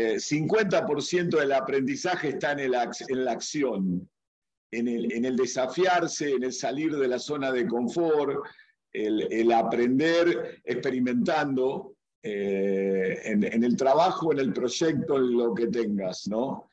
Eh, 50% del aprendizaje está en, en la acción, en el, en el, desafiarse, en el salir de la zona de confort, el, el aprender experimentando eh, en, en, el trabajo, en el proyecto, en lo que tengas, ¿no?